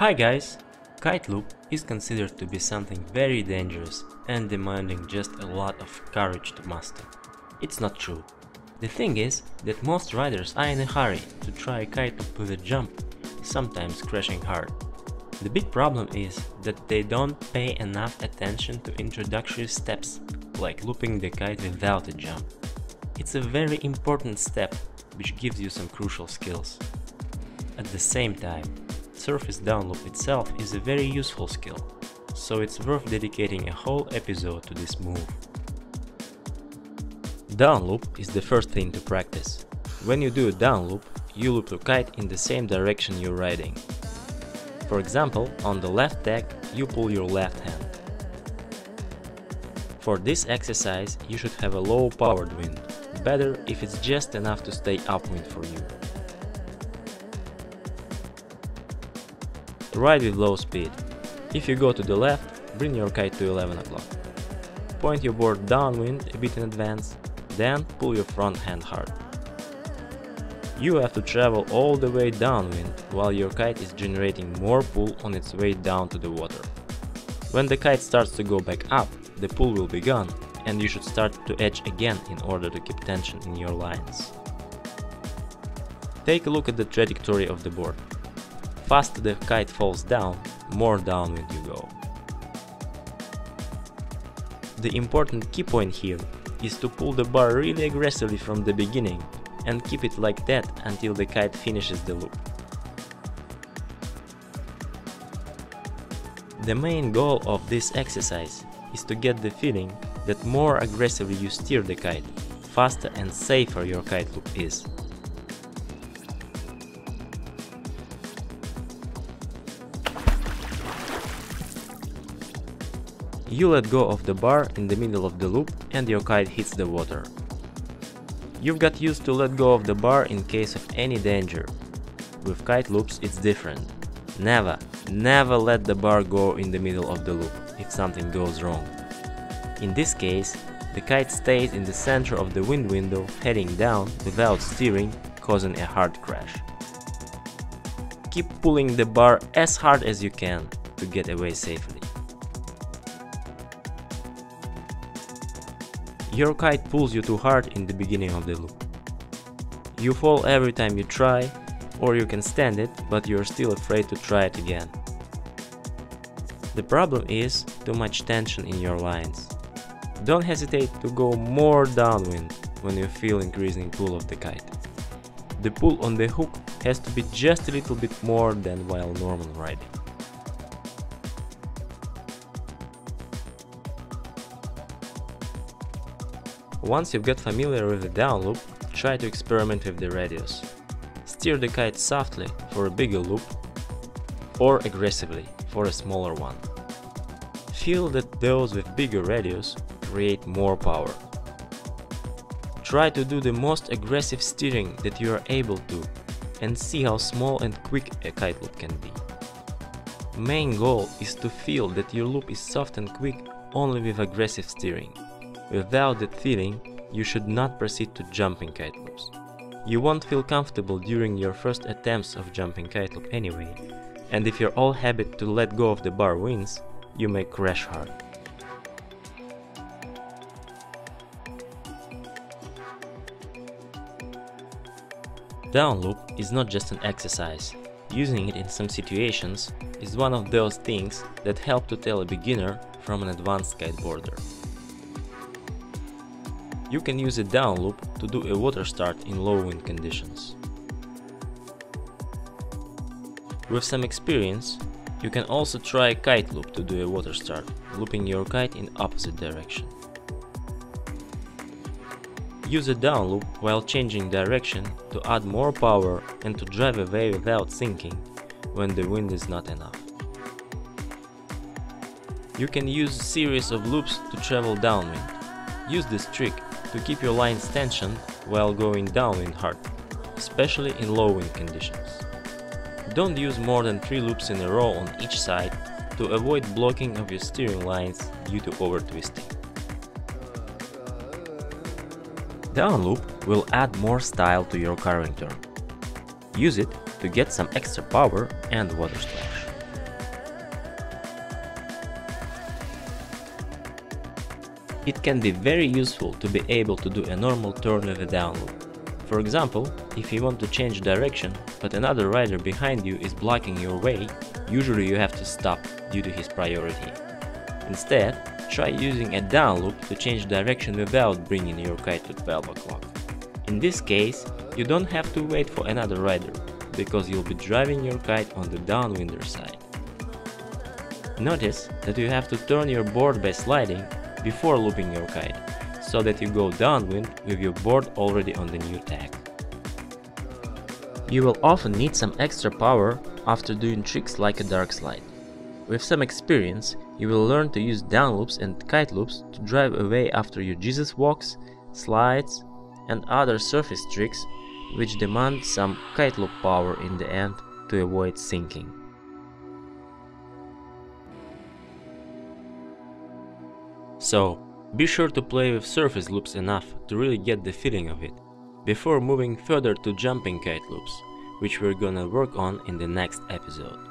Hi guys! Kite loop is considered to be something very dangerous and demanding just a lot of courage to master. It's not true. The thing is that most riders are in a hurry to try kite loop with a jump, sometimes crashing hard. The big problem is that they don't pay enough attention to introductory steps, like looping the kite without a jump. It's a very important step, which gives you some crucial skills. At the same time, surface down loop itself is a very useful skill, so it's worth dedicating a whole episode to this move. Downloop is the first thing to practice. When you do a downloop, you loop the kite in the same direction you're riding. For example, on the left tack, you pull your left hand. For this exercise, you should have a low powered wind, better if it's just enough to stay upwind for you. Ride with low speed. If you go to the left, bring your kite to 11 o'clock. Point your board downwind a bit in advance, then pull your front hand hard. You have to travel all the way downwind while your kite is generating more pull on its way down to the water. When the kite starts to go back up, the pull will be gone and you should start to edge again in order to keep tension in your lines. Take a look at the trajectory of the board faster the kite falls down, more downwind you go. The important key point here is to pull the bar really aggressively from the beginning and keep it like that until the kite finishes the loop. The main goal of this exercise is to get the feeling that more aggressively you steer the kite, faster and safer your kite loop is. You let go of the bar in the middle of the loop and your kite hits the water. You've got used to let go of the bar in case of any danger. With kite loops it's different. Never, never let the bar go in the middle of the loop if something goes wrong. In this case, the kite stays in the center of the wind window heading down without steering, causing a hard crash. Keep pulling the bar as hard as you can to get away safely. Your kite pulls you too hard in the beginning of the loop. You fall every time you try, or you can stand it, but you're still afraid to try it again. The problem is too much tension in your lines. Don't hesitate to go more downwind when you feel increasing pull of the kite. The pull on the hook has to be just a little bit more than while normal riding. Once you've got familiar with the down loop, try to experiment with the radius. Steer the kite softly for a bigger loop or aggressively for a smaller one. Feel that those with bigger radius create more power. Try to do the most aggressive steering that you are able to and see how small and quick a kite loop can be. Main goal is to feel that your loop is soft and quick only with aggressive steering. Without that feeling, you should not proceed to jumping kite loops. You won't feel comfortable during your first attempts of jumping kite anyway, and if your old habit to let go of the bar wins, you may crash hard. Down loop is not just an exercise. Using it in some situations is one of those things that help to tell a beginner from an advanced kiteboarder. You can use a down loop to do a water start in low wind conditions. With some experience, you can also try a kite loop to do a water start, looping your kite in opposite direction. Use a down loop while changing direction to add more power and to drive away without sinking when the wind is not enough. You can use a series of loops to travel downwind. Use this trick to keep your lines tensioned while going down in hard, especially in low wind conditions. Don't use more than 3 loops in a row on each side to avoid blocking of your steering lines due to over twisting. Down loop will add more style to your curving turn. Use it to get some extra power and water splash. It can be very useful to be able to do a normal turn with a down loop. For example, if you want to change direction, but another rider behind you is blocking your way, usually you have to stop due to his priority. Instead, try using a down loop to change direction without bringing your kite to 12 o'clock. In this case, you don't have to wait for another rider, because you'll be driving your kite on the downwinder side. Notice that you have to turn your board by sliding before looping your kite, so that you go downwind with your board already on the new tack. You will often need some extra power after doing tricks like a dark slide. With some experience, you will learn to use down loops and kite loops to drive away after your Jesus walks, slides, and other surface tricks which demand some kite loop power in the end to avoid sinking. So, be sure to play with surface loops enough to really get the feeling of it, before moving further to jumping kite loops, which we're gonna work on in the next episode.